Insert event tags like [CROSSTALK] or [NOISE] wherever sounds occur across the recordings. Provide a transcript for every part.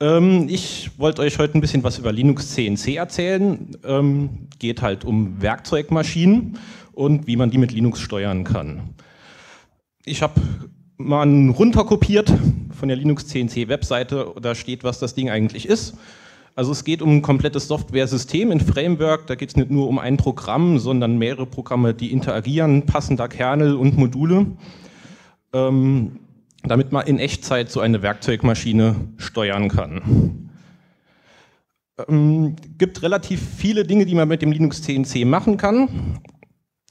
Ähm, ich wollte euch heute ein bisschen was über Linux CNC erzählen. Ähm, geht halt um Werkzeugmaschinen und wie man die mit Linux steuern kann. Ich habe mal runterkopiert von der Linux CNC Webseite, da steht, was das Ding eigentlich ist. Also es geht um ein komplettes Software-System in Framework. Da geht es nicht nur um ein Programm, sondern mehrere Programme, die interagieren, passender Kernel und Module, ähm, damit man in Echtzeit so eine Werkzeugmaschine steuern kann. Ähm, gibt relativ viele Dinge, die man mit dem Linux CNC machen kann.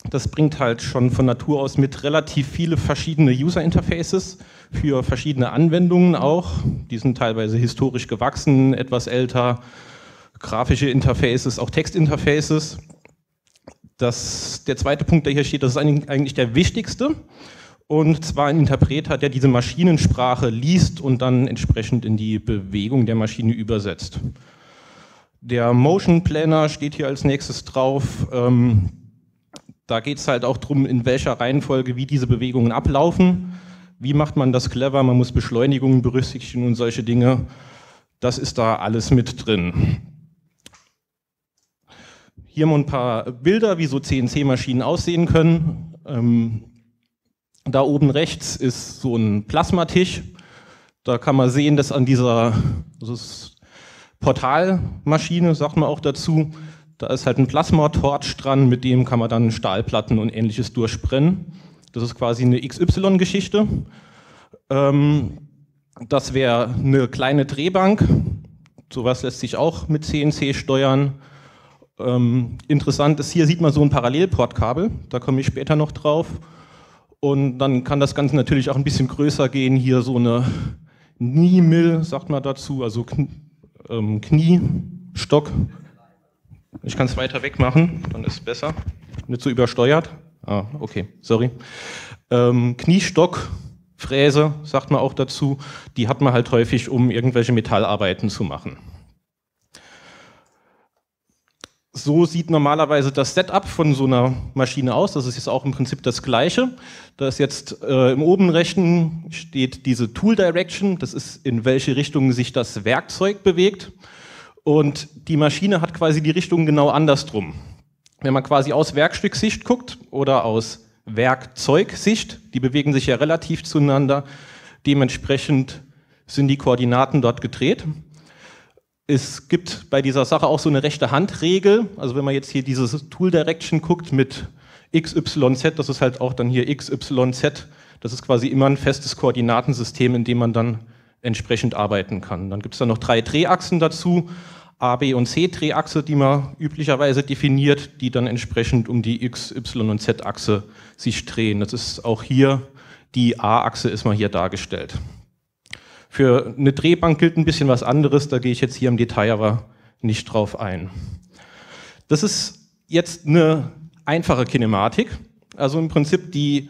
Das bringt halt schon von Natur aus mit relativ viele verschiedene User Interfaces für verschiedene Anwendungen auch. Die sind teilweise historisch gewachsen, etwas älter, grafische Interfaces, auch Textinterfaces. Das, der zweite Punkt, der hier steht, das ist eigentlich der wichtigste. Und zwar ein Interpreter, der diese Maschinensprache liest und dann entsprechend in die Bewegung der Maschine übersetzt. Der Motion Planner steht hier als nächstes drauf. Ähm, da geht es halt auch darum, in welcher Reihenfolge wie diese Bewegungen ablaufen. Wie macht man das clever? Man muss Beschleunigungen berücksichtigen und solche Dinge. Das ist da alles mit drin. Hier mal ein paar Bilder, wie so CNC-Maschinen aussehen können. Ähm, da oben rechts ist so ein Plasmatisch. Da kann man sehen, dass an dieser Portalmaschine, sagt man auch dazu, da ist halt ein Plasma-Torch dran, mit dem kann man dann Stahlplatten und ähnliches durchbrennen. Das ist quasi eine XY-Geschichte. Ähm, das wäre eine kleine Drehbank. Sowas lässt sich auch mit CNC steuern. Ähm, interessant ist, hier sieht man so ein Parallelportkabel. Da komme ich später noch drauf. Und dann kann das Ganze natürlich auch ein bisschen größer gehen. Hier so eine Knie-Mill, sagt man dazu, also ähm, Kniestock. Ich kann es weiter weg machen, dann ist es besser. Nicht so übersteuert. Ah, okay, sorry. Ähm, Kniestock, Fräse, sagt man auch dazu, die hat man halt häufig, um irgendwelche Metallarbeiten zu machen. So sieht normalerweise das Setup von so einer Maschine aus. Das ist jetzt auch im Prinzip das gleiche. Da ist jetzt äh, im oben rechten steht diese Tool Direction. Das ist in welche Richtung sich das Werkzeug bewegt. Und die Maschine hat quasi die Richtung genau andersrum. Wenn man quasi aus Werkstücksicht guckt oder aus Werkzeugsicht, die bewegen sich ja relativ zueinander, dementsprechend sind die Koordinaten dort gedreht. Es gibt bei dieser Sache auch so eine rechte Handregel, also wenn man jetzt hier dieses Tool Direction guckt mit XYZ, das ist halt auch dann hier XYZ, das ist quasi immer ein festes Koordinatensystem, in dem man dann entsprechend arbeiten kann. Dann gibt es da noch drei Drehachsen dazu, A, B und C-Drehachse, die man üblicherweise definiert, die dann entsprechend um die X, Y und Z-Achse sich drehen. Das ist auch hier, die A-Achse ist mal hier dargestellt. Für eine Drehbank gilt ein bisschen was anderes, da gehe ich jetzt hier im Detail aber nicht drauf ein. Das ist jetzt eine einfache Kinematik. Also im Prinzip die,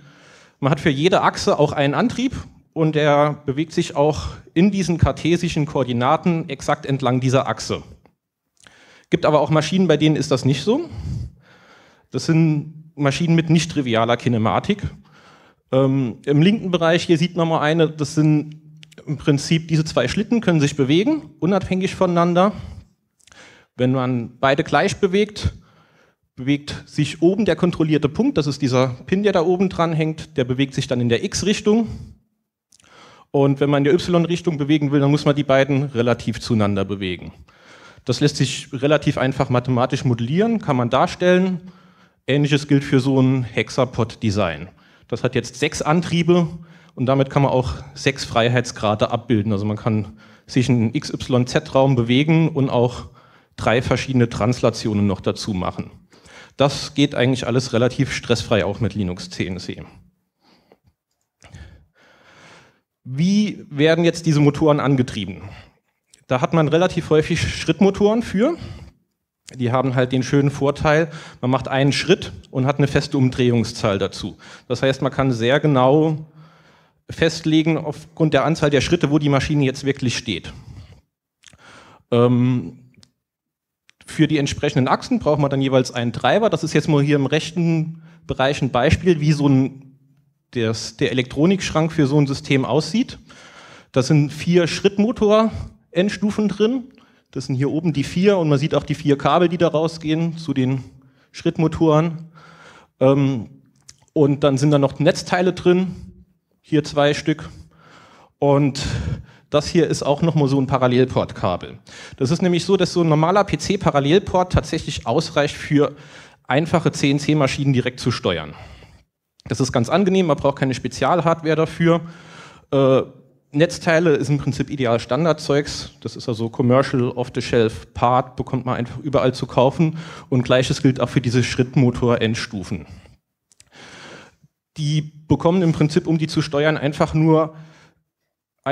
man hat für jede Achse auch einen Antrieb und er bewegt sich auch in diesen kartesischen Koordinaten exakt entlang dieser Achse. Gibt aber auch Maschinen, bei denen ist das nicht so. Das sind Maschinen mit nicht trivialer Kinematik. Ähm, Im linken Bereich, hier sieht man mal eine, das sind im Prinzip diese zwei Schlitten können sich bewegen, unabhängig voneinander. Wenn man beide gleich bewegt, bewegt sich oben der kontrollierte Punkt, das ist dieser Pin, der da oben dran hängt, der bewegt sich dann in der X-Richtung. Und wenn man in der Y-Richtung bewegen will, dann muss man die beiden relativ zueinander bewegen. Das lässt sich relativ einfach mathematisch modellieren, kann man darstellen. Ähnliches gilt für so ein Hexapod-Design. Das hat jetzt sechs Antriebe und damit kann man auch sechs Freiheitsgrade abbilden. Also man kann sich in XYZ-Raum bewegen und auch drei verschiedene Translationen noch dazu machen. Das geht eigentlich alles relativ stressfrei auch mit Linux CNC. Wie werden jetzt diese Motoren angetrieben? Da hat man relativ häufig Schrittmotoren für. Die haben halt den schönen Vorteil, man macht einen Schritt und hat eine feste Umdrehungszahl dazu. Das heißt, man kann sehr genau festlegen aufgrund der Anzahl der Schritte, wo die Maschine jetzt wirklich steht. Ähm, für die entsprechenden Achsen braucht man dann jeweils einen Treiber. Das ist jetzt mal hier im rechten Bereich ein Beispiel, wie so ein, der, der Elektronikschrank für so ein System aussieht. Das sind vier Schrittmotor Endstufen drin. Das sind hier oben die vier und man sieht auch die vier Kabel, die da rausgehen zu den Schrittmotoren. Ähm, und dann sind da noch Netzteile drin, hier zwei Stück. Und das hier ist auch nochmal so ein Parallelportkabel. Das ist nämlich so, dass so ein normaler PC-Parallelport tatsächlich ausreicht für einfache CNC-Maschinen direkt zu steuern. Das ist ganz angenehm, man braucht keine Spezialhardware dafür. Äh, Netzteile ist im Prinzip ideal Standardzeugs. Das ist also Commercial Off-the-Shelf Part, bekommt man einfach überall zu kaufen. Und gleiches gilt auch für diese Schrittmotor-Endstufen. Die bekommen im Prinzip, um die zu steuern, einfach nur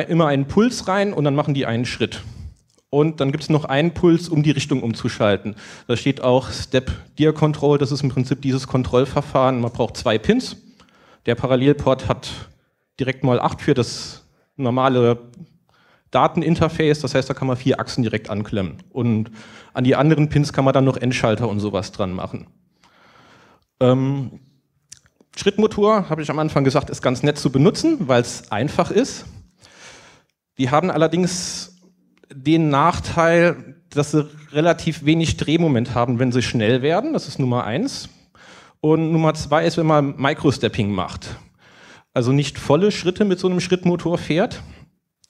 immer einen Puls rein und dann machen die einen Schritt. Und dann gibt es noch einen Puls, um die Richtung umzuschalten. Da steht auch Step Dear Control, das ist im Prinzip dieses Kontrollverfahren. Man braucht zwei Pins. Der Parallelport hat direkt mal 8 für das normale Dateninterface, das heißt, da kann man vier Achsen direkt anklemmen. Und an die anderen Pins kann man dann noch Endschalter und sowas dran machen. Ähm, Schrittmotor, habe ich am Anfang gesagt, ist ganz nett zu benutzen, weil es einfach ist. Die haben allerdings den Nachteil, dass sie relativ wenig Drehmoment haben, wenn sie schnell werden. Das ist Nummer eins. Und Nummer zwei ist, wenn man Microstepping macht. Also nicht volle Schritte mit so einem Schrittmotor fährt,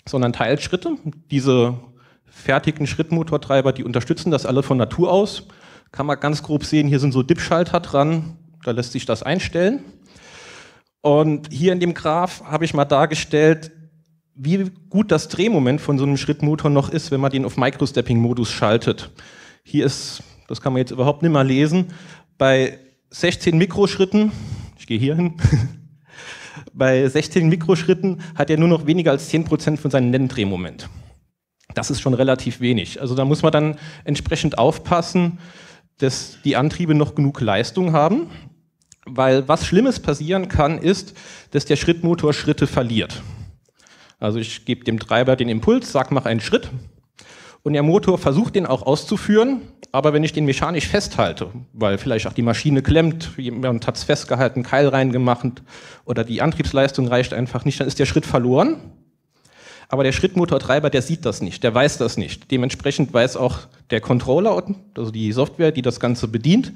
sondern Teilschritte. Diese fertigen Schrittmotortreiber, die unterstützen das alle von Natur aus. Kann man ganz grob sehen, hier sind so Dip-Schalter dran, da lässt sich das einstellen. Und hier in dem Graph habe ich mal dargestellt, wie gut das Drehmoment von so einem Schrittmotor noch ist, wenn man den auf Microstepping-Modus schaltet. Hier ist, das kann man jetzt überhaupt nicht mehr lesen, bei 16 Mikroschritten, ich gehe hier hin, [LAUGHS] bei 16 Mikroschritten hat er nur noch weniger als 10% von seinem Nenndrehmoment. Das ist schon relativ wenig. Also da muss man dann entsprechend aufpassen, dass die Antriebe noch genug Leistung haben, weil was Schlimmes passieren kann, ist, dass der Schrittmotor Schritte verliert. Also ich gebe dem Treiber den Impuls, sage, mach einen Schritt und der Motor versucht den auch auszuführen, aber wenn ich den mechanisch festhalte, weil vielleicht auch die Maschine klemmt, jemand hat es festgehalten, Keil reingemacht oder die Antriebsleistung reicht einfach nicht, dann ist der Schritt verloren. Aber der Schrittmotortreiber, der sieht das nicht, der weiß das nicht. Dementsprechend weiß auch der Controller, also die Software, die das Ganze bedient,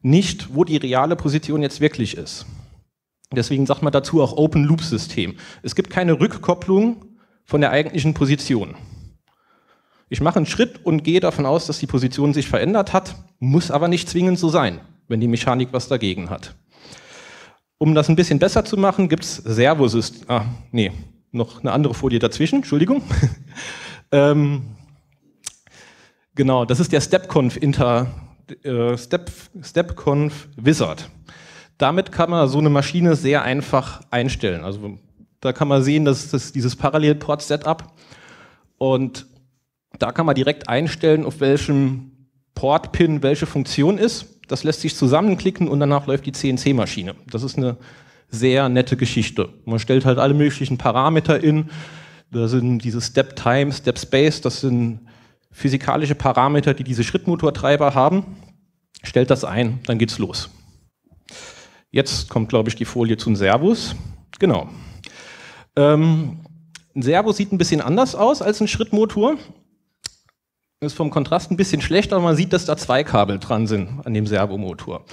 nicht, wo die reale Position jetzt wirklich ist. Deswegen sagt man dazu auch Open Loop System. Es gibt keine Rückkopplung von der eigentlichen Position. Ich mache einen Schritt und gehe davon aus, dass die Position sich verändert hat, muss aber nicht zwingend so sein, wenn die Mechanik was dagegen hat. Um das ein bisschen besser zu machen, gibt es Servosystem. Ah, nee, noch eine andere Folie dazwischen, Entschuldigung. [LAUGHS] ähm, genau, das ist der StepConf Inter, äh, Step, StepConf Wizard. Damit kann man so eine Maschine sehr einfach einstellen. Also da kann man sehen, dass das dieses Parallelport-Setup und da kann man direkt einstellen, auf welchem Port-Pin welche Funktion ist. Das lässt sich zusammenklicken und danach läuft die CNC-Maschine. Das ist eine sehr nette Geschichte. Man stellt halt alle möglichen Parameter in. Da sind diese Step Time, Step Space, das sind physikalische Parameter, die diese Schrittmotortreiber haben. Stellt das ein, dann geht's los. Jetzt kommt, glaube ich, die Folie zum Servus. Genau. Ähm, ein Servo sieht ein bisschen anders aus als ein Schrittmotor. Ist vom Kontrast ein bisschen schlecht, aber man sieht, dass da zwei Kabel dran sind an dem Servomotor.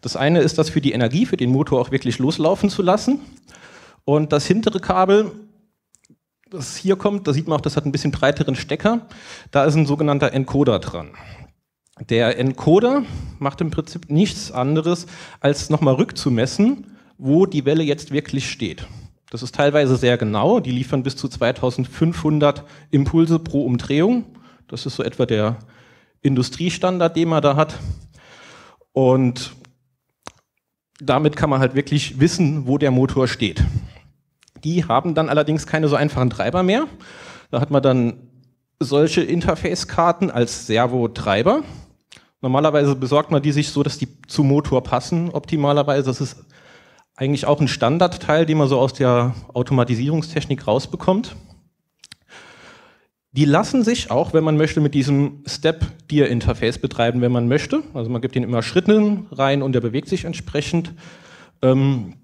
Das eine ist das für die Energie, für den Motor auch wirklich loslaufen zu lassen. Und das hintere Kabel, das hier kommt, da sieht man auch, das hat ein bisschen breiteren Stecker. Da ist ein sogenannter Encoder dran. Der Encoder macht im Prinzip nichts anderes, als nochmal rückzumessen, wo die Welle jetzt wirklich steht. Das ist teilweise sehr genau, die liefern bis zu 2500 Impulse pro Umdrehung. Das ist so etwa der Industriestandard, den man da hat. Und damit kann man halt wirklich wissen, wo der Motor steht. Die haben dann allerdings keine so einfachen Treiber mehr. Da hat man dann solche Interface-Karten als Servo-Treiber. Normalerweise besorgt man die sich so, dass die zum Motor passen, optimalerweise. Das ist eigentlich auch ein Standardteil, den man so aus der Automatisierungstechnik rausbekommt. Die lassen sich auch, wenn man möchte, mit diesem Step-Dear-Interface betreiben, wenn man möchte. Also man gibt ihnen immer Schritte rein und der bewegt sich entsprechend. Ähm,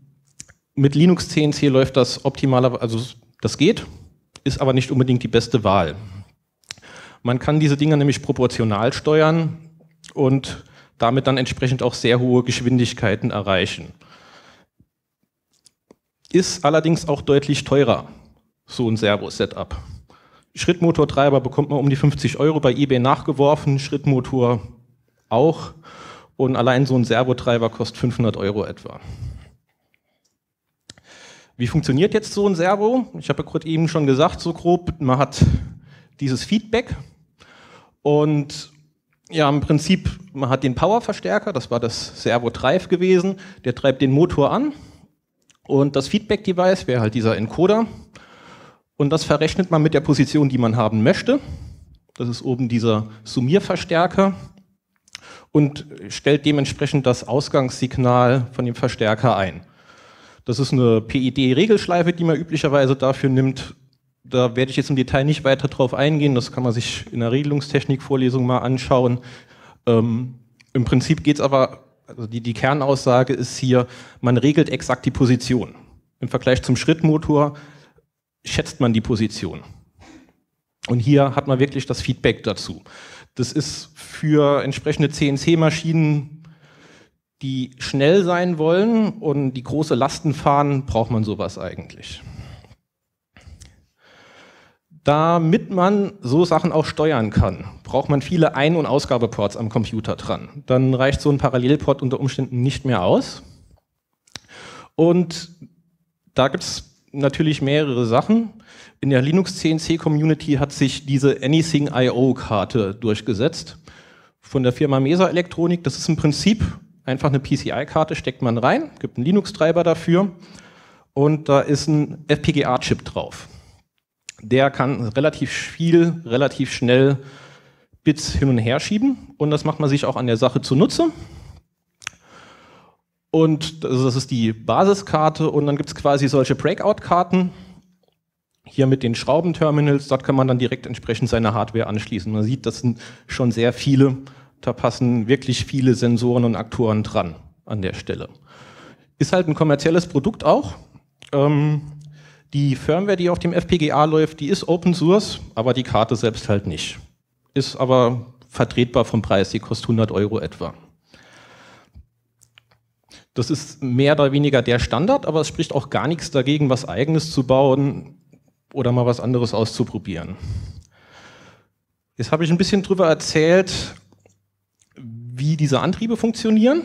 mit Linux CNC läuft das optimalerweise, also das geht, ist aber nicht unbedingt die beste Wahl. Man kann diese Dinger nämlich proportional steuern und damit dann entsprechend auch sehr hohe Geschwindigkeiten erreichen. Ist allerdings auch deutlich teurer, so ein Servo-Setup. Schrittmotortreiber bekommt man um die 50 Euro bei eBay nachgeworfen, Schrittmotor auch. Und allein so ein Servotreiber kostet 500 Euro etwa. Wie funktioniert jetzt so ein Servo? Ich habe ja gerade eben schon gesagt, so grob, man hat dieses Feedback und ja, im Prinzip, man hat den Powerverstärker, das war das Servo Drive gewesen, der treibt den Motor an und das Feedback-Device wäre halt dieser Encoder und das verrechnet man mit der Position, die man haben möchte. Das ist oben dieser Summierverstärker und stellt dementsprechend das Ausgangssignal von dem Verstärker ein. Das ist eine PID-Regelschleife, die man üblicherweise dafür nimmt. Da werde ich jetzt im Detail nicht weiter drauf eingehen, das kann man sich in der Regelungstechnik-Vorlesung mal anschauen. Ähm, Im Prinzip geht es aber, also die, die Kernaussage ist hier, man regelt exakt die Position. Im Vergleich zum Schrittmotor schätzt man die Position. Und hier hat man wirklich das Feedback dazu. Das ist für entsprechende CNC-Maschinen, die schnell sein wollen und die große Lasten fahren, braucht man sowas eigentlich. Damit man so Sachen auch steuern kann, braucht man viele Ein- und Ausgabeports am Computer dran. Dann reicht so ein Parallelport unter Umständen nicht mehr aus. Und da gibt es natürlich mehrere Sachen. In der Linux CNC Community hat sich diese Anything IO Karte durchgesetzt von der Firma Mesa Elektronik. Das ist im Prinzip einfach eine PCI-Karte, steckt man rein, gibt einen Linux-Treiber dafür und da ist ein FPGA-Chip drauf. Der kann relativ viel, relativ schnell Bits hin und her schieben und das macht man sich auch an der Sache zunutze. Und das ist die Basiskarte und dann gibt es quasi solche Breakout-Karten, hier mit den Schraubenterminals, dort kann man dann direkt entsprechend seine Hardware anschließen. Man sieht, das sind schon sehr viele, da passen wirklich viele Sensoren und Aktoren dran an der Stelle. Ist halt ein kommerzielles Produkt auch. Ähm, die Firmware, die auf dem FPGA läuft, die ist Open Source, aber die Karte selbst halt nicht. Ist aber vertretbar vom Preis, die kostet 100 Euro etwa. Das ist mehr oder weniger der Standard, aber es spricht auch gar nichts dagegen, was eigenes zu bauen oder mal was anderes auszuprobieren. Jetzt habe ich ein bisschen darüber erzählt, wie diese Antriebe funktionieren.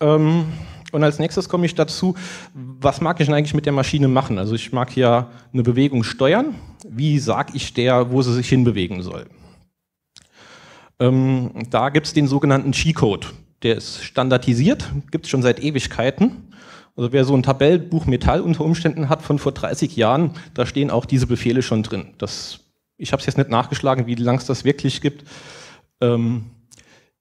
Ähm, und als nächstes komme ich dazu, was mag ich eigentlich mit der Maschine machen? Also ich mag ja eine Bewegung steuern. Wie sage ich der, wo sie sich hinbewegen soll? Ähm, da gibt es den sogenannten G-Code. Der ist standardisiert, gibt es schon seit Ewigkeiten. Also wer so ein Tabellenbuch Metall unter Umständen hat von vor 30 Jahren, da stehen auch diese Befehle schon drin. Das, ich habe es jetzt nicht nachgeschlagen, wie lange es das wirklich gibt. Ähm,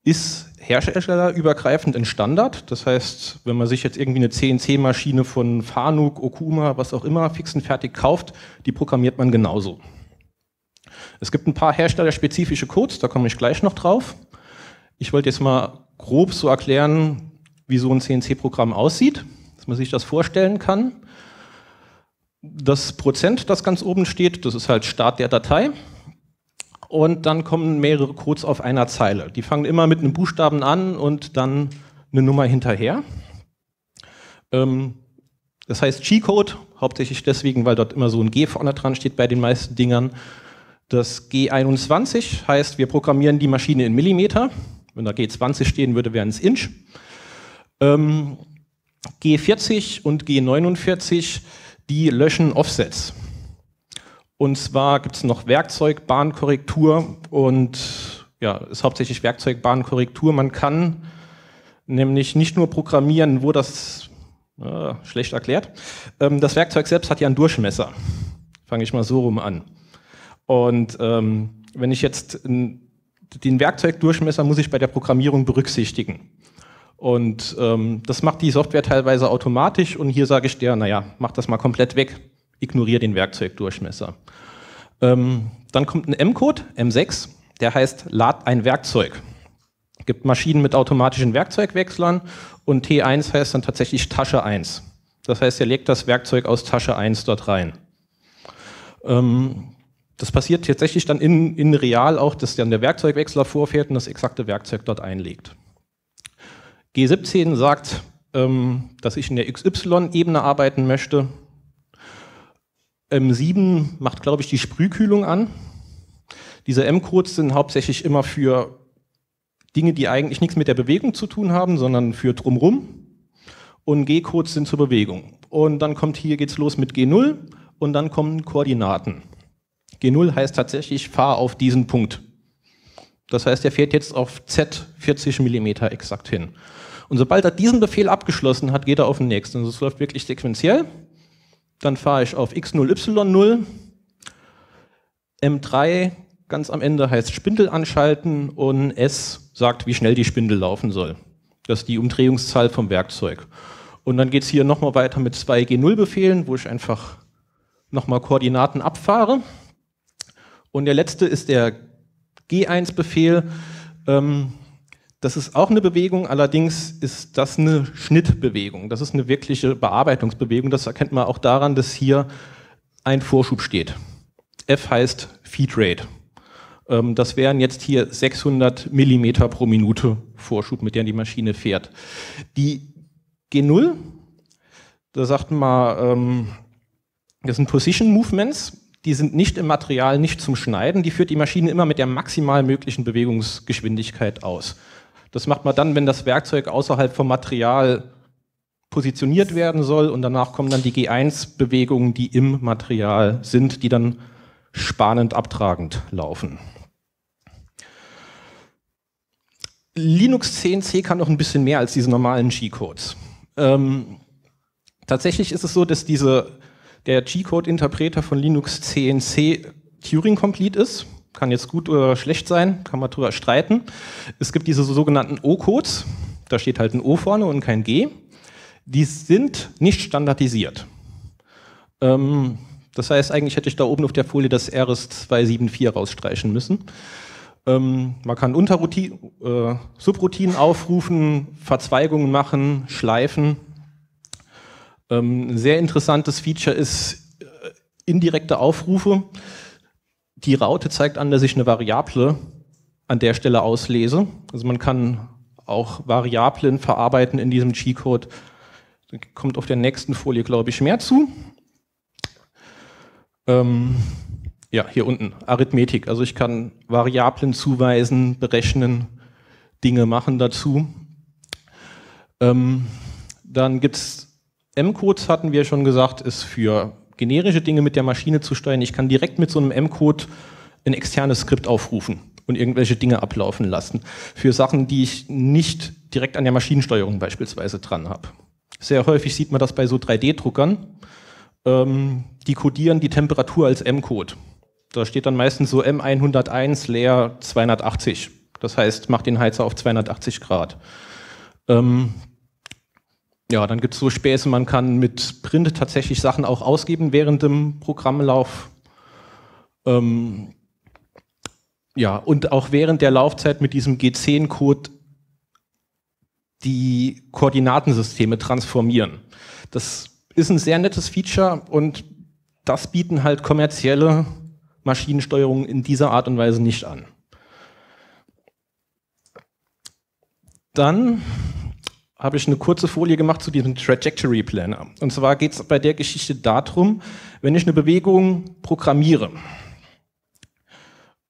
ist herstellerübergreifend ein Standard. Das heißt, wenn man sich jetzt irgendwie eine CNC-Maschine von Fanuc, Okuma, was auch immer, fix und fertig kauft, die programmiert man genauso. Es gibt ein paar herstellerspezifische Codes, da komme ich gleich noch drauf. Ich wollte jetzt mal grob so erklären, wie so ein CNC-Programm aussieht man sich das vorstellen kann. Das Prozent, das ganz oben steht, das ist halt Start der Datei. Und dann kommen mehrere Codes auf einer Zeile. Die fangen immer mit einem Buchstaben an und dann eine Nummer hinterher. Ähm, das heißt G-Code, hauptsächlich deswegen, weil dort immer so ein G vorne dran steht bei den meisten Dingern. Das G21 heißt, wir programmieren die Maschine in Millimeter. Wenn da G20 stehen würde, wären es Inch. Ähm, G40 und G49, die löschen Offsets. Und zwar gibt es noch Werkzeug, Bahnkorrektur und ja, ist hauptsächlich Werkzeug, Bahnkorrektur. Man kann nämlich nicht nur programmieren, wo das, äh, schlecht erklärt, ähm, das Werkzeug selbst hat ja einen Durchmesser. Fange ich mal so rum an. Und ähm, wenn ich jetzt den Werkzeugdurchmesser muss ich bei der Programmierung berücksichtigen. Und ähm, das macht die Software teilweise automatisch und hier sage ich dir, naja, mach das mal komplett weg, ignoriere den Werkzeugdurchmesser. Ähm, dann kommt ein M-Code, M6, der heißt Lad ein Werkzeug. Gibt Maschinen mit automatischen Werkzeugwechslern und T1 heißt dann tatsächlich Tasche 1. Das heißt, er legt das Werkzeug aus Tasche 1 dort rein. Ähm, Das passiert tatsächlich dann in, in real auch, dass dann der Werkzeugwechsler vorfährt und das exakte Werkzeug dort einlegt. G17 sagt, ähm, dass ich in der XY-Ebene arbeiten möchte. M7 macht, glaube ich, die Sprühkühlung an. Diese M-Codes sind hauptsächlich immer für Dinge, die eigentlich nichts mit der Bewegung zu tun haben, sondern für drumrum. Und G-Codes sind zur Bewegung. Und dann kommt hier geht's los mit G0 und dann kommen Koordinaten. G0 heißt tatsächlich, fahr auf diesen Punkt. Das heißt, er fährt jetzt auf Z 40 mm exakt hin. Und sobald er diesen Befehl abgeschlossen hat, geht er auf den nächsten. Also es läuft wirklich sequenziell. Dann fahre ich auf X0, Y0. M3 ganz am Ende heißt Spindel anschalten und S sagt, wie schnell die Spindel laufen soll. Das ist die Umdrehungszahl vom Werkzeug. Und dann geht es hier nochmal weiter mit zwei G0-Befehlen, wo ich einfach nochmal Koordinaten abfahre. Und der letzte ist der G1-Befehl. Ähm, das ist auch eine Bewegung, allerdings ist das eine Schnittbewegung. Das ist eine wirkliche Bearbeitungsbewegung. Das erkennt man auch daran, dass hier ein Vorschub steht. F heißt Feed Rate. Ähm, das wären jetzt hier 600 Millimeter pro Minute Vorschub, mit der die Maschine fährt. Die G0, da sagt man, ähm, das sind Position Movements die sind nicht im Material, nicht zum Schneiden, die führt die Maschine immer mit der maximal möglichen Bewegungsgeschwindigkeit aus. Das macht man dann, wenn das Werkzeug außerhalb vom Material positioniert werden soll und danach kommen dann die G1-Bewegungen, die im Material sind, die dann spanend abtragend laufen. Linux CNC kann noch ein bisschen mehr als diese normalen G-Codes. Ähm, tatsächlich ist es so, dass diese der G-Code-Interpreter von Linux CNC Turing-Complete ist. Kann jetzt gut oder schlecht sein, kann man drüber streiten. Es gibt diese sogenannten O-Codes, da steht halt ein O vorne und kein G. Die sind nicht standardisiert. Ähm, das heißt, eigentlich hätte ich da oben auf der Folie das RS274 rausstreichen müssen. Ähm, man kann Unterroutinen, äh, Subroutinen aufrufen, Verzweigungen machen, schleifen. Ähm, ein sehr interessantes Feature ist äh, indirekte Aufrufe. Die Raute zeigt an, dass ich eine Variable an der Stelle auslese. Also man kann auch Variablen verarbeiten in diesem G-Code. Kommt auf der nächsten Folie, glaube ich, mehr zu. Ähm, ja, hier unten, Arithmetik. Also ich kann Variablen zuweisen, berechnen, Dinge machen dazu. Ähm, dann gibt es M-Codes hatten wir schon gesagt, ist für generische Dinge mit der Maschine zu steuern. Ich kann direkt mit so einem M-Code ein externes Skript aufrufen und irgendwelche Dinge ablaufen lassen. Für Sachen, die ich nicht direkt an der Maschinensteuerung beispielsweise dran habe. Sehr häufig sieht man das bei so 3D-Druckern. Ähm, die codieren die Temperatur als M-Code. Da steht dann meistens so M101 leer 280. Das heißt, macht den Heizer auf 280 Grad. Ähm, ja, dann gibt es so Späße, man kann mit Print tatsächlich Sachen auch ausgeben während dem Programmlauf. Ähm, ja, und auch während der Laufzeit mit diesem G10-Code die Koordinatensysteme transformieren. Das ist ein sehr nettes Feature und das bieten halt kommerzielle Maschinensteuerungen in dieser Art und Weise nicht an. Dann habe ich eine kurze Folie gemacht zu diesem Trajectory Planner. Und zwar geht es bei der Geschichte darum, wenn ich eine Bewegung programmiere.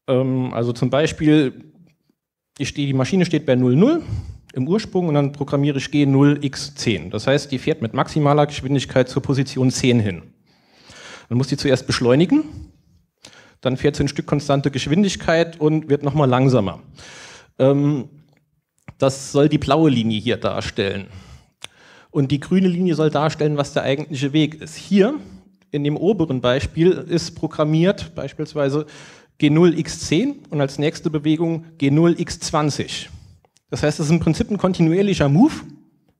Ähm, also zum Beispiel, ich stehe, die Maschine steht bei 0,0 im Ursprung und dann programmiere ich G0x10. Das heißt, die fährt mit maximaler Geschwindigkeit zur Position 10 hin. Dann muss die zuerst beschleunigen, dann fährt sie ein Stück konstante Geschwindigkeit und wird nochmal langsamer. Ähm, das soll die blaue Linie hier darstellen. Und die grüne Linie soll darstellen, was der eigentliche Weg ist. Hier in dem oberen Beispiel ist programmiert beispielsweise G0x10 und als nächste Bewegung G0x20. Das heißt, es ist im Prinzip ein kontinuierlicher Move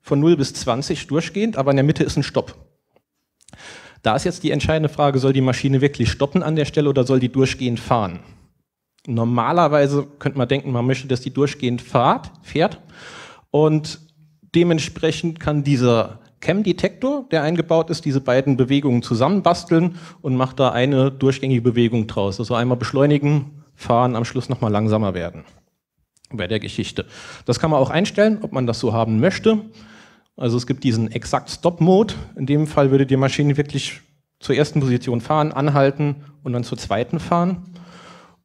von 0 bis 20 durchgehend, aber in der Mitte ist ein Stopp. Da ist jetzt die entscheidende Frage, soll die Maschine wirklich stoppen an der Stelle oder soll die durchgehend fahren? Normalerweise könnte man denken, man möchte, dass die durchgehend fahrt, fährt und dementsprechend kann dieser Cam-Detektor, der eingebaut ist, diese beiden Bewegungen zusammenbasteln und macht da eine durchgängige Bewegung draus. Also einmal beschleunigen, fahren, am Schluss nochmal langsamer werden bei der Geschichte. Das kann man auch einstellen, ob man das so haben möchte. Also es gibt diesen Exakt Stop Mode. In dem Fall würde die Maschine wirklich zur ersten Position fahren, anhalten und dann zur zweiten fahren.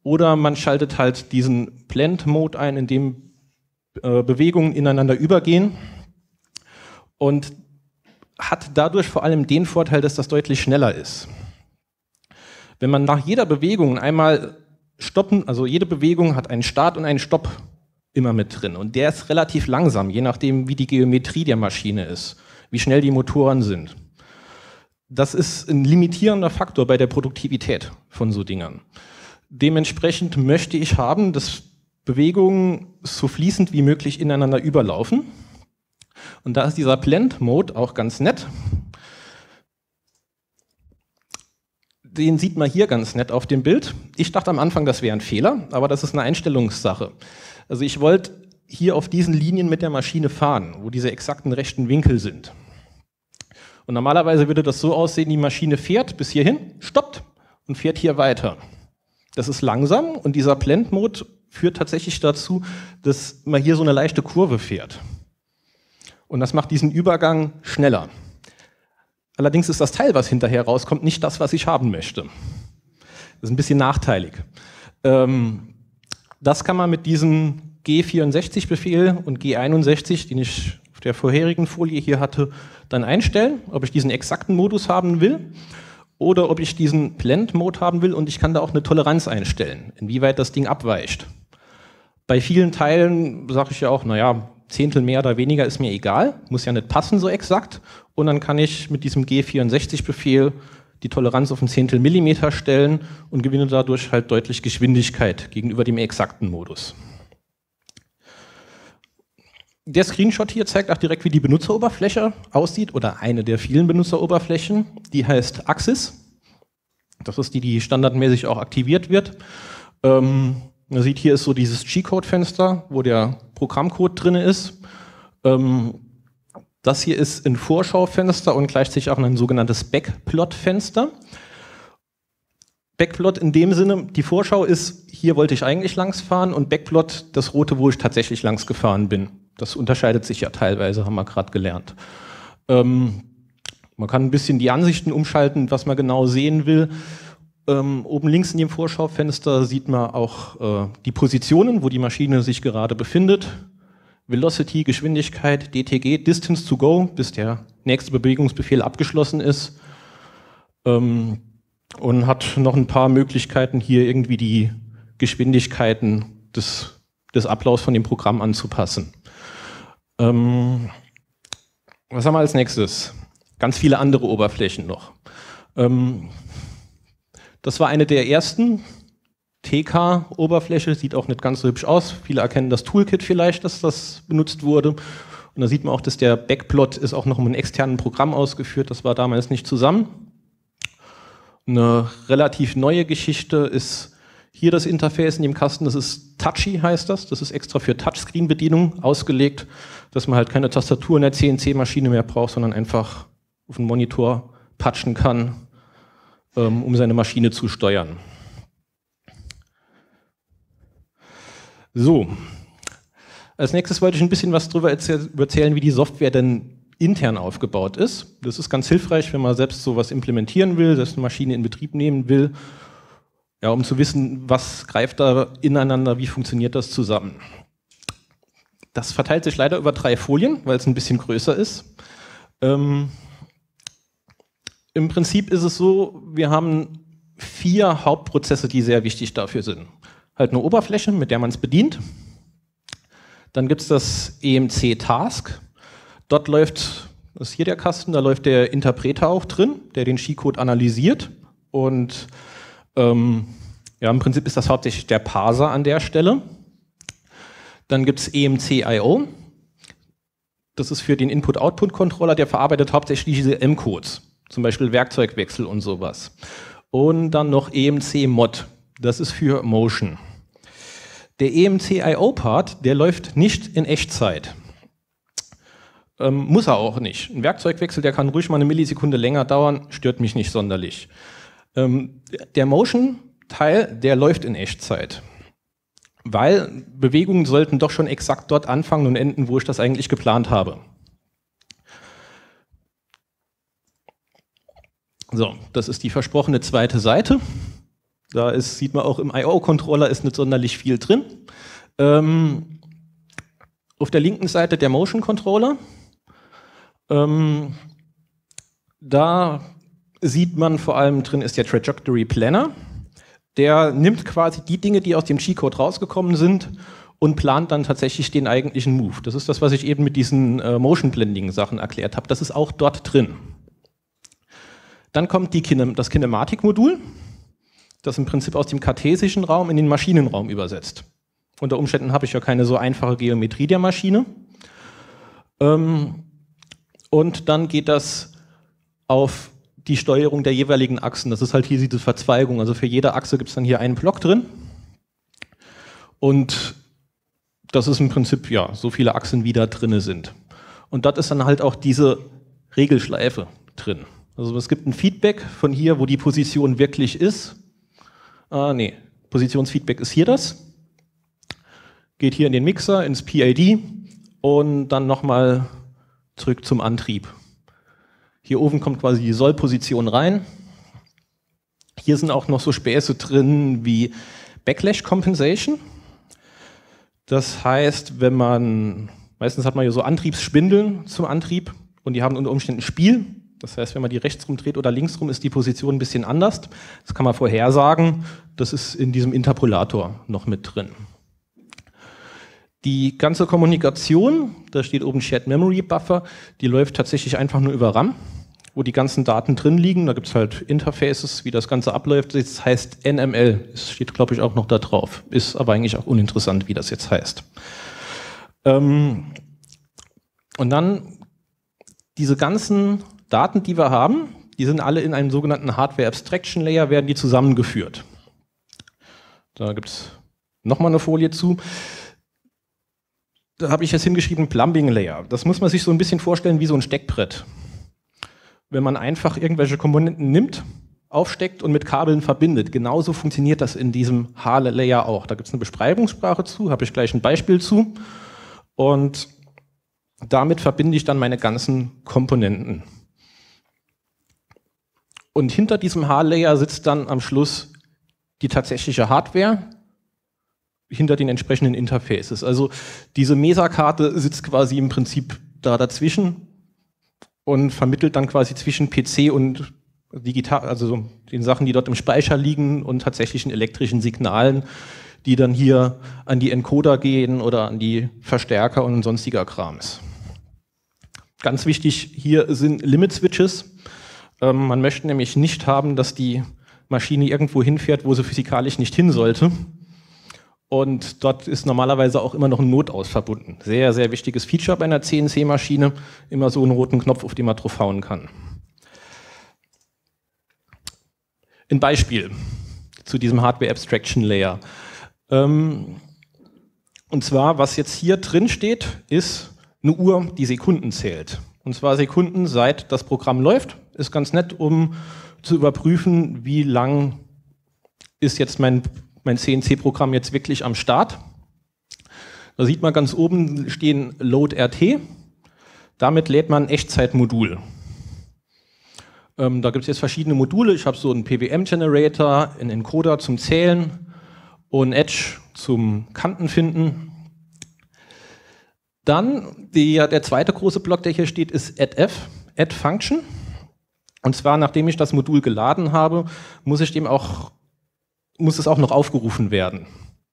Oder man schaltet halt diesen Blend Mode ein, in dem äh, Bewegungen ineinander übergehen und hat dadurch vor allem den Vorteil, dass das deutlich schneller ist. Wenn man nach jeder Bewegung einmal stoppen, also jede Bewegung hat einen Start und einen Stopp immer mit drin und der ist relativ langsam, je nachdem wie die Geometrie der Maschine ist, wie schnell die Motoren sind. Das ist ein limitierender Faktor bei der Produktivität von so Dingern. Dementsprechend möchte ich haben, dass Bewegungen so fließend wie möglich ineinander überlaufen. Und da ist dieser Blend-Mode auch ganz nett. Den sieht man hier ganz nett auf dem Bild. Ich dachte am Anfang, das wäre ein Fehler, aber das ist eine Einstellungssache. Also ich wollte hier auf diesen Linien mit der Maschine fahren, wo diese exakten rechten Winkel sind. Und normalerweise würde das so aussehen, die Maschine fährt bis hierhin, stoppt und fährt hier weiter. Das ist langsam und dieser Blend-Mode führt tatsächlich dazu, dass man hier so eine leichte Kurve fährt. Und das macht diesen Übergang schneller. Allerdings ist das Teil, was hinterher rauskommt, nicht das, was ich haben möchte. Das ist ein bisschen nachteilig. Ähm, das kann man mit diesem G64-Befehl und G61, den ich auf der vorherigen Folie hier hatte, dann einstellen, ob ich diesen exakten Modus haben will oder ob ich diesen Blend-Mode haben will und ich kann da auch eine Toleranz einstellen, inwieweit das Ding abweicht. Bei vielen Teilen sage ich ja auch, naja, Zehntel mehr oder weniger ist mir egal, muss ja nicht passen so exakt. Und dann kann ich mit diesem G64-Befehl die Toleranz auf ein Zehntel Millimeter stellen und gewinne dadurch halt deutlich Geschwindigkeit gegenüber dem exakten Modus. Der Screenshot hier zeigt auch direkt, wie die Benutzeroberfläche aussieht oder eine der vielen Benutzeroberflächen. Die heißt Axis. Das ist die, die standardmäßig auch aktiviert wird. Ähm, man sieht, hier ist so dieses G-Code-Fenster, wo der Programmcode drin ist. Ähm, das hier ist ein Vorschaufenster und gleichzeitig auch ein sogenanntes Backplot-Fenster. Backplot in dem Sinne, die Vorschau ist, hier wollte ich eigentlich langs fahren und Backplot das rote, wo ich tatsächlich langs gefahren bin. Das unterscheidet sich ja teilweise, haben wir gerade gelernt. Ähm, man kann ein bisschen die Ansichten umschalten, was man genau sehen will. Ähm, oben links in dem Vorschaufenster sieht man auch äh, die Positionen, wo die Maschine sich gerade befindet. Velocity, Geschwindigkeit, DTG, Distance to go, bis der nächste Bewegungsbefehl abgeschlossen ist. Ähm, und hat noch ein paar Möglichkeiten, hier irgendwie die Geschwindigkeiten des, des Ablaufs von dem Programm anzupassen. Ähm, was haben wir als nächstes? Ganz viele andere Oberflächen noch. Ähm, das war eine der ersten. TK-Oberfläche sieht auch nicht ganz so hübsch aus. Viele erkennen das Toolkit vielleicht, dass das benutzt wurde. Und da sieht man auch, dass der Backplot ist auch noch in einem externen Programm ausgeführt. Das war damals nicht zusammen. Eine relativ neue Geschichte ist hier das Interface in dem Kasten. Das ist Touchy heißt das. Das ist extra für Touchscreen-Bedienung ausgelegt, dass man halt keine Tastatur in der CNC-Maschine mehr braucht, sondern einfach auf den Monitor patschen kann ähm, um seine Maschine zu steuern. So, als nächstes wollte ich ein bisschen was darüber erzählen, wie die Software denn intern aufgebaut ist. Das ist ganz hilfreich, wenn man selbst sowas implementieren will, selbst eine Maschine in Betrieb nehmen will, ja, um zu wissen, was greift da ineinander, wie funktioniert das zusammen. Das verteilt sich leider über drei Folien, weil es ein bisschen größer ist. Ähm, im Prinzip ist es so, wir haben vier Hauptprozesse, die sehr wichtig dafür sind. Halt eine Oberfläche, mit der man es bedient. Dann gibt es das EMC Task. Dort läuft, das ist hier der Kasten, da läuft der Interpreter auch drin, der den Skicode analysiert. Und ähm, ja, im Prinzip ist das hauptsächlich der Parser an der Stelle. Dann gibt es EMC.io. Das ist für den Input-Output-Controller, der verarbeitet hauptsächlich diese M-Codes zum Beispiel Werkzeugwechsel und sowas. Und dann noch EMC Mod, das ist für Motion. Der EMC IO Part, der läuft nicht in Echtzeit. Ähm, muss er auch nicht. Ein Werkzeugwechsel, der kann ruhig mal eine Millisekunde länger dauern, stört mich nicht sonderlich. Ähm, der Motion-Teil, der läuft in Echtzeit. Weil Bewegungen sollten doch schon exakt dort anfangen und enden, wo ich das eigentlich geplant habe. So, das ist die versprochene zweite Seite. Da ist, sieht man auch im I.O.-Controller ist nicht sonderlich viel drin. Ähm, auf der linken Seite der Motion Controller. Ähm, da sieht man vor allem drin ist der Trajectory Planner. Der nimmt quasi die Dinge, die aus dem G-Code rausgekommen sind und plant dann tatsächlich den eigentlichen Move. Das ist das, was ich eben mit diesen äh, Motion Blending Sachen erklärt habe. Das ist auch dort drin. Dann kommt Kine das Kinematik-Modul, das im Prinzip aus dem kartesischen Raum in den Maschinenraum übersetzt. Unter Umständen habe ich ja keine so einfache Geometrie der Maschine. Ähm, und dann geht das auf die Steuerung der jeweiligen Achsen. Das ist halt hier diese Verzweigung. Also für jede Achse gibt es dann hier einen Block drin. Und das ist im Prinzip, ja, so viele Achsen, wie da drinne sind. Und dort ist dann halt auch diese Regelschleife drin. Also es gibt ein Feedback von hier, wo die Position wirklich ist. Ah, nee, Positionsfeedback ist hier das. Geht hier in den Mixer, ins PID und dann nochmal zurück zum Antrieb. Hier oben kommt quasi die Sollposition rein. Hier sind auch noch so Späße drin wie Backlash Compensation. Das heißt, wenn man, meistens hat man hier so Antriebsspindeln zum Antrieb und die haben unter Umständen Spiel. Das heißt, wenn man die rechts rum dreht oder links rum, ist die Position ein bisschen anders. Das kann man vorhersagen. Das ist in diesem Interpolator noch mit drin. Die ganze Kommunikation, da steht oben Shared Memory Buffer, die läuft tatsächlich einfach nur über RAM, wo die ganzen Daten drin liegen. Da gibt es halt Interfaces, wie das Ganze abläuft. Das heißt NML, das steht glaube ich auch noch da drauf. Ist aber eigentlich auch uninteressant, wie das jetzt heißt. Ähm, und dann diese ganzen Daten, die wir haben, die sind alle in einem sogenannten Hardware Abstraction Layer, werden die zusammengeführt. Da gibt es nochmal eine Folie zu da habe ich jetzt hingeschrieben Plumbing Layer. Das muss man sich so ein bisschen vorstellen wie so ein Steckbrett. Wenn man einfach irgendwelche Komponenten nimmt, aufsteckt und mit Kabeln verbindet. Genauso funktioniert das in diesem Hale-Layer auch. Da gibt es eine Beschreibungssprache zu, habe ich gleich ein Beispiel zu. Und damit verbinde ich dann meine ganzen Komponenten. Und hinter diesem H-Layer sitzt dann am Schluss die tatsächliche Hardware, hinter den entsprechenden Interfaces. Also diese Mesa-Karte sitzt quasi im Prinzip da dazwischen und vermittelt dann quasi zwischen PC und digital, also den Sachen, die dort im Speicher liegen und tatsächlichen elektrischen Signalen, die dann hier an die Encoder gehen oder an die Verstärker und sonstiger Krams. Ganz wichtig hier sind Limit-Switches. Ähm, man möchte nämlich nicht haben, dass die Maschine irgendwo hinfährt, wo sie physikalisch nicht hin sollte. Und dort ist normalerweise auch immer noch ein Notaus verbunden. Sehr, sehr wichtiges Feature bei einer CNC-Maschine. Immer so einen roten Knopf, auf den man drauf hauen kann. Ein Beispiel zu diesem Hardware Abstraction Layer. Ähm, und zwar, was jetzt hier drin steht, ist eine Uhr, die Sekunden zählt. Und zwar Sekunden seit das Programm läuft. Ist ganz nett, um zu überprüfen, wie lang ist jetzt mein mein CNC-Programm jetzt wirklich am Start. Da sieht man ganz oben stehen Load RT. Damit lädt man ein Echtzeitmodul. Ähm, da gibt es jetzt verschiedene Module. Ich habe so einen PWM-Generator, einen Encoder zum Zählen und Edge zum Kantenfinden. Dann die, der zweite große Block, der hier steht, ist addf, add function. Und zwar, nachdem ich das Modul geladen habe, muss ich dem auch muss es auch noch aufgerufen werden.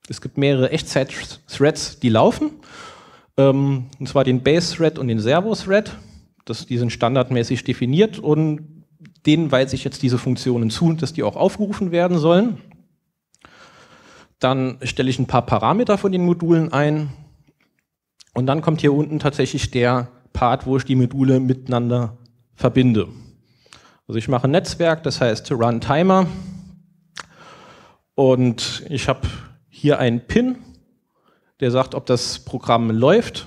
Es gibt mehrere Echtzeit-Threads, die laufen, ähm, und zwar den Base-Thread und den Servo-Thread. die sind standardmäßig definiert und denen weise ich jetzt diese Funktionen zu, dass die auch aufgerufen werden sollen. Dann stelle ich ein paar Parameter von den Modulen ein und dann kommt hier unten tatsächlich der Part, wo ich die Module miteinander verbinde. Also ich mache ein Netzwerk, das heißt Run Timer und ich habe hier einen Pin, der sagt, ob das Programm läuft.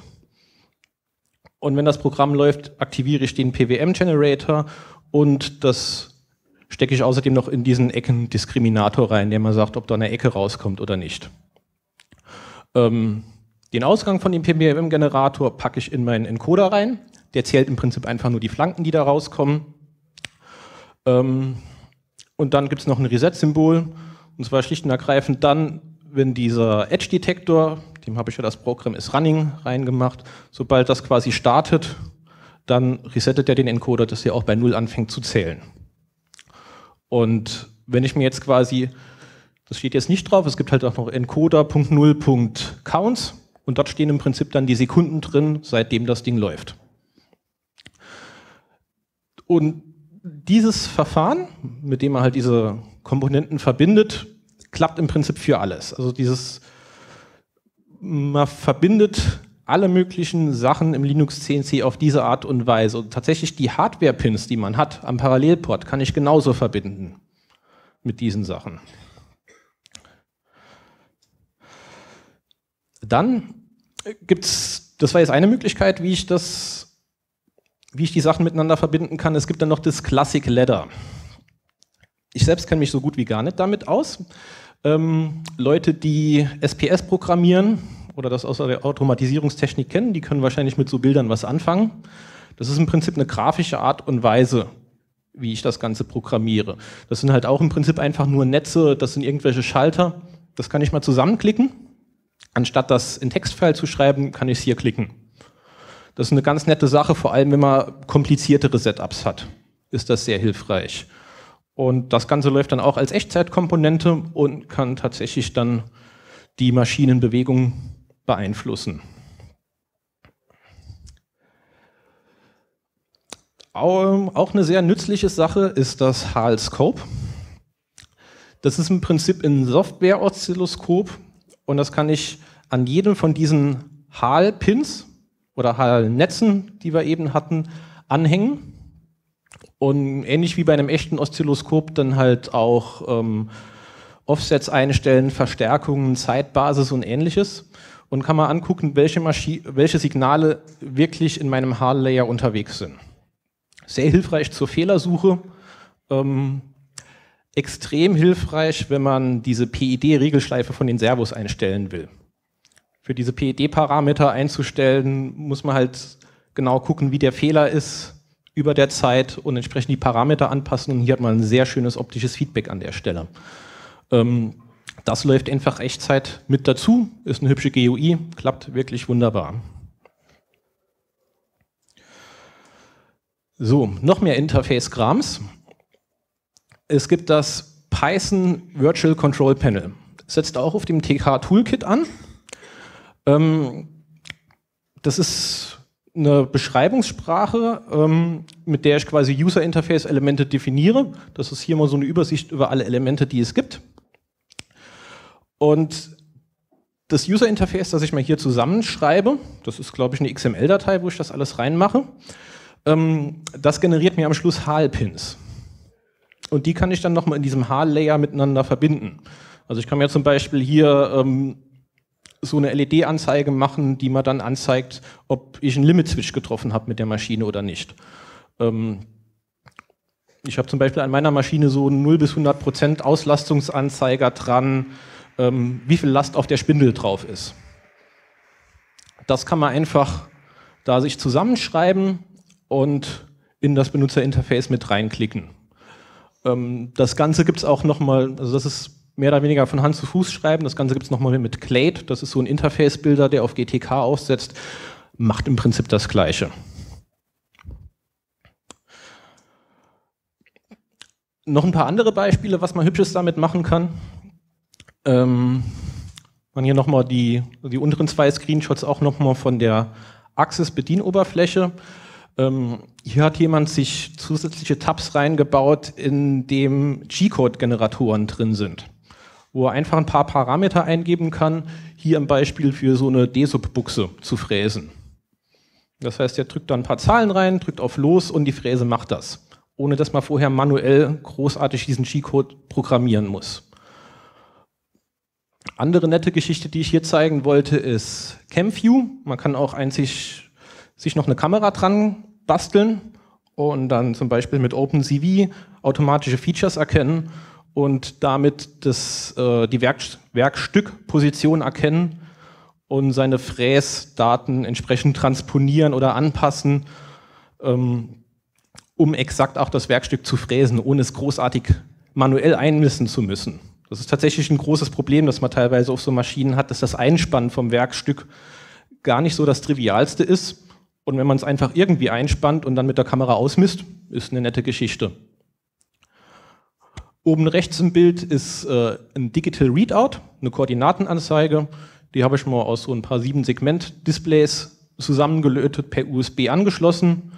Und wenn das Programm läuft, aktiviere ich den PWM-Generator und das stecke ich außerdem noch in diesen Eckendiskriminator rein, der mal sagt, ob da eine Ecke rauskommt oder nicht. Ähm, den Ausgang von dem PWM-Generator packe ich in meinen Encoder rein. Der zählt im Prinzip einfach nur die Flanken, die da rauskommen. Ähm, und dann gibt es noch ein Reset-Symbol. Und zwar schlicht und ergreifend dann, wenn dieser Edge-Detektor, dem habe ich ja das Programm is running reingemacht, sobald das quasi startet, dann resettet er den Encoder, dass er auch bei Null anfängt zu zählen. Und wenn ich mir jetzt quasi, das steht jetzt nicht drauf, es gibt halt auch noch encoder.0.counts und dort stehen im Prinzip dann die Sekunden drin, seitdem das Ding läuft. Und dieses Verfahren, mit dem man halt diese Komponenten verbindet, klappt im Prinzip für alles. Also dieses, man verbindet alle möglichen Sachen im Linux CNC auf diese Art und Weise. Und tatsächlich die Hardware-Pins, die man hat am Parallelport, kann ich genauso verbinden mit diesen Sachen. Dann gibt es, das war jetzt eine Möglichkeit, wie ich das, wie ich die Sachen miteinander verbinden kann. Es gibt dann noch das Classic Ladder. Ich selbst kenne mich so gut wie gar nicht damit aus. Ähm, Leute, die SPS programmieren, oder das aus der Automatisierungstechnik kennen, die können wahrscheinlich mit so Bildern was anfangen. Das ist im Prinzip eine grafische Art und Weise, wie ich das Ganze programmiere. Das sind halt auch im Prinzip einfach nur Netze, das sind irgendwelche Schalter. Das kann ich mal zusammenklicken. Anstatt das in Textfile zu schreiben, kann ich es hier klicken. Das ist eine ganz nette Sache, vor allem wenn man kompliziertere Setups hat, ist das sehr hilfreich. Und das Ganze läuft dann auch als Echtzeitkomponente und kann tatsächlich dann die Maschinenbewegung beeinflussen. Auch eine sehr nützliche Sache ist das HAL-Scope. Das ist im Prinzip ein Software-Oszilloskop und das kann ich an jedem von diesen HAL-Pins oder HAL-Netzen, die wir eben hatten, anhängen. Und ähnlich wie bei einem echten Oszilloskop dann halt auch ähm, Offsets einstellen, Verstärkungen, Zeitbasis und ähnliches und kann mal angucken, welche, Maschi welche Signale wirklich in meinem HAL-Layer unterwegs sind. Sehr hilfreich zur Fehlersuche. Ähm, extrem hilfreich, wenn man diese PID-Regelschleife von den Servos einstellen will. Für diese PID-Parameter einzustellen, muss man halt genau gucken, wie der Fehler ist über der Zeit und entsprechend die Parameter anpassen. Und hier hat man ein sehr schönes optisches Feedback an der Stelle. Ähm, das läuft einfach Echtzeit mit dazu, ist eine hübsche GUI, klappt wirklich wunderbar. So, noch mehr Interface-Krams. Es gibt das Python Virtual Control Panel. Setzt auch auf dem TK Toolkit an. Ähm, das ist eine Beschreibungssprache, ähm, mit der ich quasi User Interface Elemente definiere. Das ist hier mal so eine Übersicht über alle Elemente, die es gibt. Und das User Interface, das ich mal hier zusammenschreibe, das ist, glaube ich, eine XML-Datei, wo ich das alles reinmache, ähm, das generiert mir am Schluss HAL-Pins. Und die kann ich dann nochmal in diesem HAL-Layer miteinander verbinden. Also ich kann mir zum Beispiel hier ähm, so eine LED-Anzeige machen, die mir dann anzeigt, ob ich einen Limit-Switch getroffen habe mit der Maschine oder nicht. Ähm, ich habe zum Beispiel an meiner Maschine so 0 bis 100 Prozent Auslastungsanzeiger dran, ähm, wie viel Last auf der Spindel drauf ist. Das kann man einfach da sich zusammenschreiben und in das Benutzerinterface mit reinklicken. Ähm, das Ganze gibt es auch nochmal, also das ist mehr oder weniger von Hand zu Fuß schreiben, das Ganze gibt es nochmal mit Clade, das ist so ein Interface-Bilder, der auf GTK aussetzt, macht im Prinzip das Gleiche. Noch ein paar andere Beispiele, was man Hübsches damit machen kann. Ähm, man hier nochmal die, die unteren zwei Screenshots auch nochmal von der Axis-Bedienoberfläche. Ähm, hier hat jemand sich zusätzliche Tabs reingebaut, in dem G-Code-Generatoren drin sind, wo er einfach ein paar Parameter eingeben kann, hier im Beispiel für so eine D-Sub-Buchse zu fräsen. Das heißt, er drückt da ein paar Zahlen rein, drückt auf Los und die Fräse macht das, ohne dass man vorher manuell großartig diesen G-Code programmieren muss. Andere nette Geschichte, die ich hier zeigen wollte, ist CamView. Man kann auch einzig sich noch eine Kamera dran basteln und dann zum Beispiel mit OpenCV automatische Features erkennen und damit das, äh, die Werk Werkstückposition erkennen und seine Fräsdaten entsprechend transponieren oder anpassen, ähm, um exakt auch das Werkstück zu fräsen, ohne es großartig manuell einmessen zu müssen. Das ist tatsächlich ein großes Problem, das man teilweise auf so Maschinen hat, dass das Einspannen vom Werkstück gar nicht so das Trivialste ist. Und wenn man es einfach irgendwie einspannt und dann mit der Kamera ausmisst, ist eine nette Geschichte. Oben rechts im Bild ist äh, ein Digital Readout, eine Koordinatenanzeige. Die habe ich mal aus so ein paar 7-Segment-Displays zusammengelötet, per USB angeschlossen.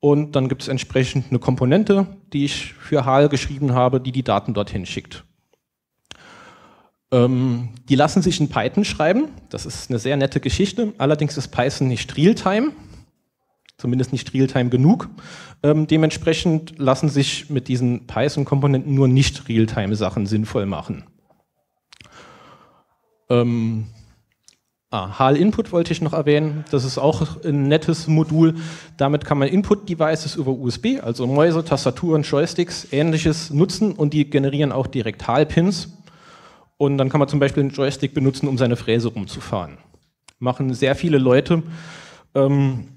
Und dann gibt es entsprechend eine Komponente, die ich für HAL geschrieben habe, die die Daten dorthin schickt. Ähm, die lassen sich in Python schreiben. Das ist eine sehr nette Geschichte. Allerdings ist Python nicht Realtime, zumindest nicht Realtime genug. Ähm, dementsprechend lassen sich mit diesen Python-Komponenten nur nicht Realtime-Sachen sinnvoll machen. Ähm, ah, HAL-Input wollte ich noch erwähnen. Das ist auch ein nettes Modul. Damit kann man Input-Devices über USB, also Mäuse, Tastaturen, Joysticks, ähnliches nutzen und die generieren auch direkt HAL-Pins. Und dann kann man zum Beispiel einen Joystick benutzen, um seine Fräse rumzufahren. Machen sehr viele Leute. Ähm,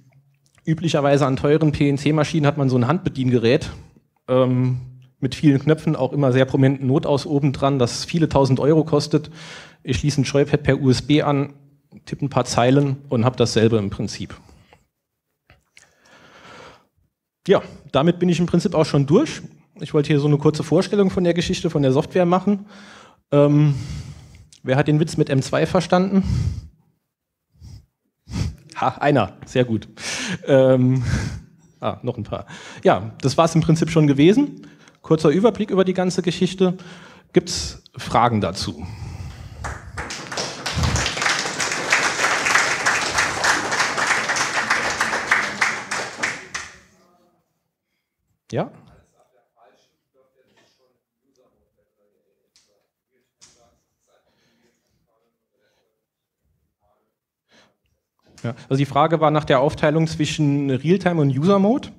üblicherweise an teuren PNC-Maschinen hat man so ein Handbediengerät ähm, mit vielen Knöpfen, auch immer sehr prominenten Notaus oben dran, das viele tausend Euro kostet. Ich schließe ein Joypad per USB an, tippe ein paar Zeilen und habe dasselbe im Prinzip. Ja, damit bin ich im Prinzip auch schon durch. Ich wollte hier so eine kurze Vorstellung von der Geschichte, von der Software machen. Ähm, wer hat den Witz mit M2 verstanden? Ha, einer, sehr gut. Ähm, ah, noch ein paar. Ja, das war es im Prinzip schon gewesen. Kurzer Überblick über die ganze Geschichte. Gibt es Fragen dazu? Ja? Ja, also die Frage war nach der Aufteilung zwischen Realtime und User Mode.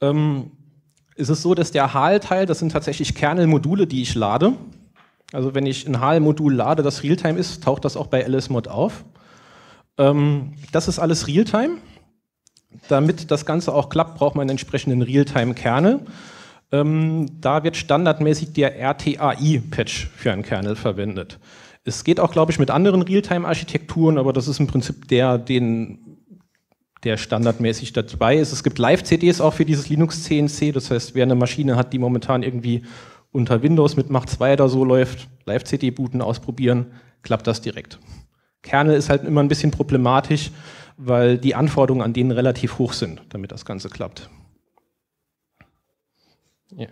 Ähm, ist es so, dass der HAL-Teil, das sind tatsächlich Kernel-Module, die ich lade. Also wenn ich ein HAL-Modul lade, das Realtime ist, taucht das auch bei LSMod auf. Ähm, das ist alles Realtime. Damit das Ganze auch klappt, braucht man einen entsprechenden Realtime-Kernel. Ähm, da wird standardmäßig der RTAI-Patch für einen Kernel verwendet. Es geht auch, glaube ich, mit anderen Realtime-Architekturen, aber das ist im Prinzip der, den, der standardmäßig dabei ist. Es gibt Live-CDs auch für dieses Linux CNC. Das heißt, wer eine Maschine hat, die momentan irgendwie unter Windows mit Macht 2 oder so läuft, Live-CD-Booten ausprobieren, klappt das direkt. Kernel ist halt immer ein bisschen problematisch, weil die Anforderungen an denen relativ hoch sind, damit das Ganze klappt. Ja.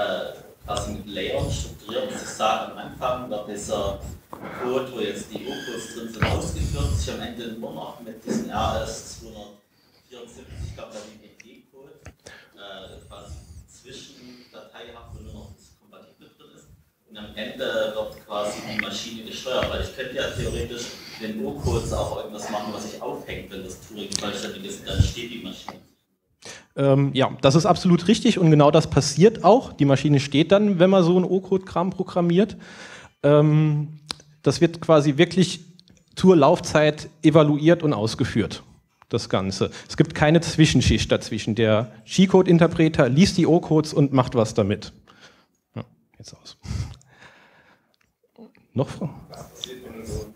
Äh, quasi mit Layern strukturiert. Also ich sage, am Anfang wird dieser Code, wo jetzt die U-Codes drin sind, ausgeführt, sich am Ende nur noch mit diesem RS 274, ich glaube, der DPG-Code, äh, quasi zwischen Dateihaft, wo nur noch das Kompatible drin ist. Und am Ende wird quasi die Maschine gesteuert, weil ich könnte ja theoretisch den U-Codes auch irgendwas machen, was sich aufhängt, wenn das Turing vollständig ist, dann steht die Maschine. Ähm, ja, das ist absolut richtig und genau das passiert auch. Die Maschine steht dann, wenn man so ein O-Code-Kram programmiert. Ähm, das wird quasi wirklich zur Laufzeit evaluiert und ausgeführt, das Ganze. Es gibt keine Zwischenschicht dazwischen. Der G-Code-Interpreter liest die O-Codes und macht was damit. Ja, jetzt aus. Noch Fragen? Was passiert, wenn du so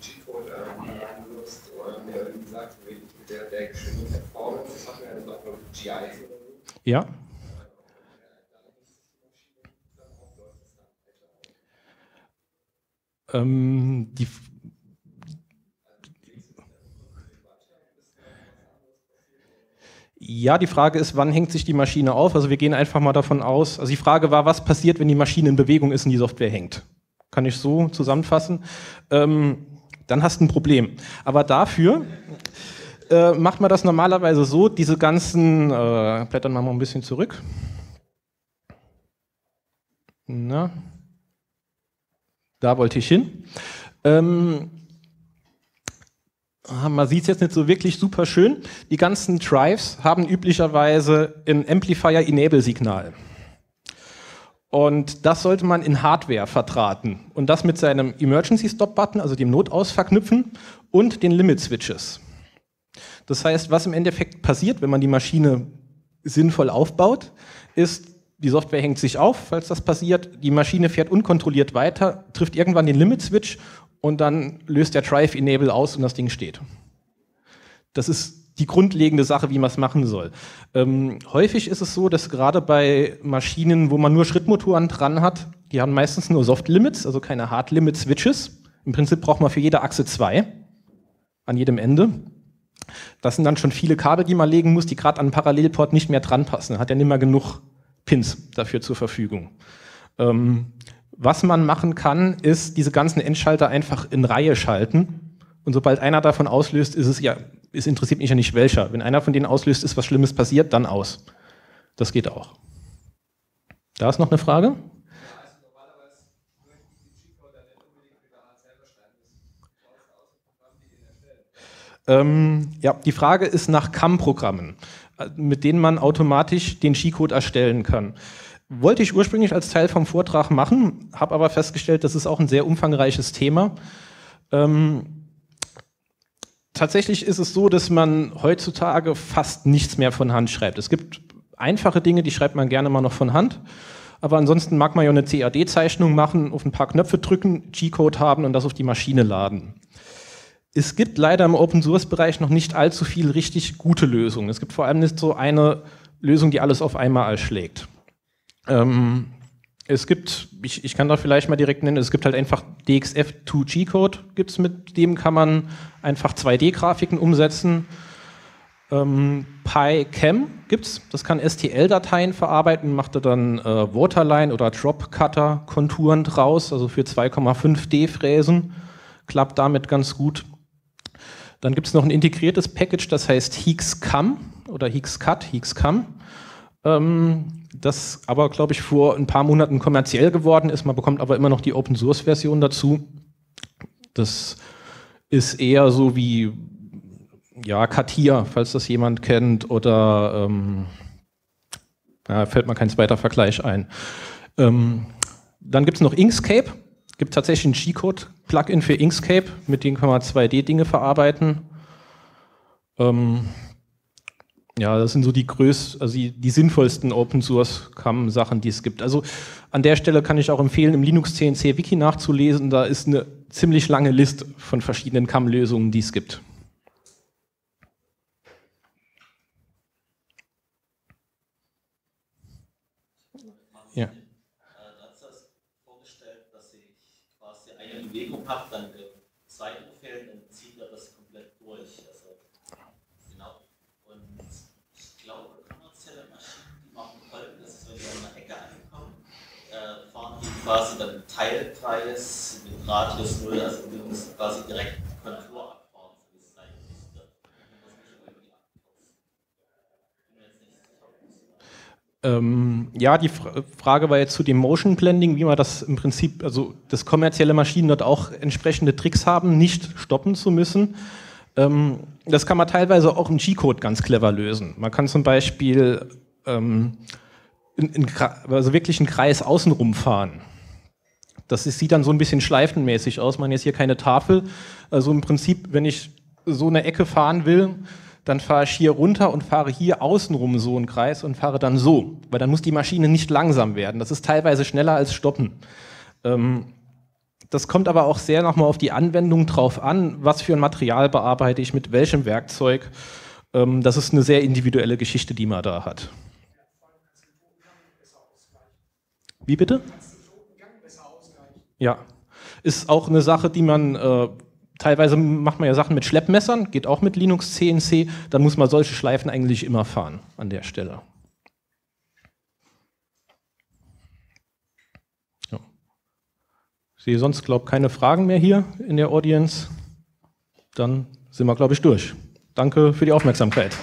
G-Code äh, benutzt oder wie gesagt, mit der, der Geschwindigkeit Ja. Ähm, die Ja, die Frage ist, wann hängt sich die Maschine auf? Also wir gehen einfach mal davon aus, also die Frage war, was passiert, wenn die Maschine in Bewegung ist und die Software hängt? Kann ich so zusammenfassen? Ähm, dann hast du ein Problem. Aber dafür äh, macht man das normalerweise so, diese ganzen, äh, blättern wir mal ein bisschen zurück. Na. Da wollte ich hin. Ähm, ah, man sieht es jetzt nicht so wirklich super schön. Die ganzen Drives haben üblicherweise ein Amplifier-Enable-Signal. Und das sollte man in Hardware vertraten. Und das mit seinem Emergency Stop Button, also dem Notaus verknüpfen und den Limit Switches. Das heißt, was im Endeffekt passiert, wenn man die Maschine sinnvoll aufbaut, ist, die Software hängt sich auf, falls das passiert, die Maschine fährt unkontrolliert weiter, trifft irgendwann den Limit Switch und dann löst der Drive Enable aus und das Ding steht. Das ist die grundlegende Sache, wie man es machen soll. Ähm, häufig ist es so, dass gerade bei Maschinen, wo man nur Schrittmotoren dran hat, die haben meistens nur Soft Limits, also keine Hard Limit Switches. Im Prinzip braucht man für jede Achse zwei an jedem Ende. Das sind dann schon viele Kabel, die man legen muss, die gerade an einen Parallelport nicht mehr dran passen. Hat ja nicht mehr genug Pins dafür zur Verfügung. Ähm, was man machen kann, ist diese ganzen Endschalter einfach in Reihe schalten. Und sobald einer davon auslöst, ist es ja, es interessiert mich ja nicht welcher. Wenn einer von denen auslöst, ist was Schlimmes passiert, dann aus. Das geht auch. Da ist noch eine Frage? Ähm, ja, die Frage ist nach CAM-Programmen, äh, mit denen man automatisch den G-Code erstellen kann. Wollte ich ursprünglich als Teil vom Vortrag machen, habe aber festgestellt, das ist auch ein sehr umfangreiches Thema. Ähm, tatsächlich ist es so, dass man heutzutage fast nichts mehr von Hand schreibt. Es gibt einfache Dinge, die schreibt man gerne mal noch von Hand. Aber ansonsten mag man ja eine CAD-Zeichnung machen, auf ein paar Knöpfe drücken, G-Code haben und das auf die Maschine laden. Es gibt leider im Open-Source-Bereich noch nicht allzu viel richtig gute Lösungen. Es gibt vor allem nicht so eine Lösung, die alles auf einmal erschlägt. Ähm, es gibt, ich, ich, kann da vielleicht mal direkt nennen, es gibt halt einfach DXF2G-Code, gibt's mit dem kann man einfach 2D-Grafiken umsetzen. Ähm, PyCam gibt's, das kann STL-Dateien verarbeiten, macht er dann äh, Waterline oder Drop-Cutter-Konturen draus, also für 2,5D Fräsen, klappt damit ganz gut. Dann gibt es noch ein integriertes Package, das heißt HeexCam oder HeexCut, HeexCam. Ähm, das aber, glaube ich, vor ein paar Monaten kommerziell geworden ist. Man bekommt aber immer noch die Open-Source-Version dazu. Das ist eher so wie ja, Katia, falls das jemand kennt, oder ähm, ja, fällt mir kein zweiter Vergleich ein. Ähm, dann gibt es noch Inkscape gibt tatsächlich ein G-Code-Plugin für Inkscape, mit dem kann man 2D-Dinge verarbeiten. Ähm, ja, das sind so die größten, also die, die sinnvollsten Open Source CAM-Sachen, die es gibt. Also an der Stelle kann ich auch empfehlen, im Linux CNC Wiki nachzulesen. Da ist eine ziemlich lange Liste von verschiedenen CAM-Lösungen, die es gibt. Habt, dann im zweiten Feld, dann zieht er das komplett durch. Also, genau. Und ich glaube, kommerzielle Maschinen, die machen folgendes, wenn die an der Ecke ankommen, äh, fahren die quasi dann Teilpreis mit Radius 0, also quasi direkt Kontur abfahren, so wie es sein müsste. Ähm, ja, die Frage war jetzt zu dem Motion Blending, wie man das im Prinzip, also dass kommerzielle Maschinen dort auch entsprechende Tricks haben, nicht stoppen zu müssen. Ähm, das kann man teilweise auch im G-Code ganz clever lösen. Man kann zum Beispiel ähm, in, in, also wirklich einen Kreis außenrum fahren. Das ist, sieht dann so ein bisschen schleifenmäßig aus. Man jetzt hier keine Tafel. Also im Prinzip, wenn ich so eine Ecke fahren will, dann fahre ich hier runter und fahre hier außenrum so einen Kreis und fahre dann so, weil dann muss die Maschine nicht langsam werden. Das ist teilweise schneller als stoppen. Ähm, das kommt aber auch sehr nochmal auf die Anwendung drauf an, was für ein Material bearbeite ich mit welchem Werkzeug. Ähm, das ist eine sehr individuelle Geschichte, die man da hat. Wie bitte? Ja, ist auch eine Sache, die man äh, teilweise macht man ja Sachen mit Schleppmessern, geht auch mit Linux CNC, dann muss man solche Schleifen eigentlich immer fahren an der Stelle. Ja. Ich sehe sonst, glaube ich, keine Fragen mehr hier in der Audience. Dann sind wir, glaube ich, durch. Danke für die Aufmerksamkeit.